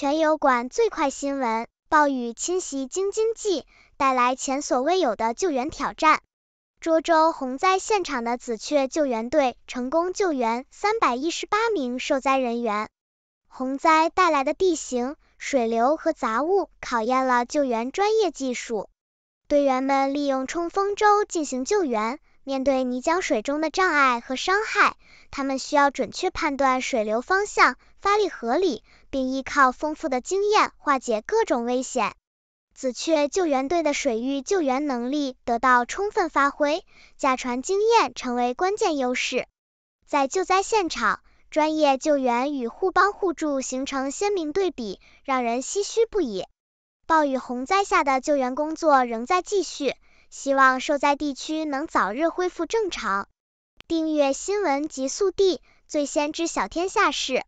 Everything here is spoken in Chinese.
全油管最快新闻：暴雨侵袭京津冀，带来前所未有的救援挑战。涿州洪灾现场的紫雀救援队成功救援三百一十八名受灾人员。洪灾带来的地形、水流和杂物考验了救援专业技术。队员们利用冲锋舟进行救援。面对泥浆水中的障碍和伤害，他们需要准确判断水流方向，发力合理，并依靠丰富的经验化解各种危险。紫雀救援队的水域救援能力得到充分发挥，驾船经验成为关键优势。在救灾现场，专业救援与互帮互助形成鲜明对比，让人唏嘘不已。暴雨洪灾下的救援工作仍在继续。希望受灾地区能早日恢复正常。订阅新闻极速递，最先知晓天下事。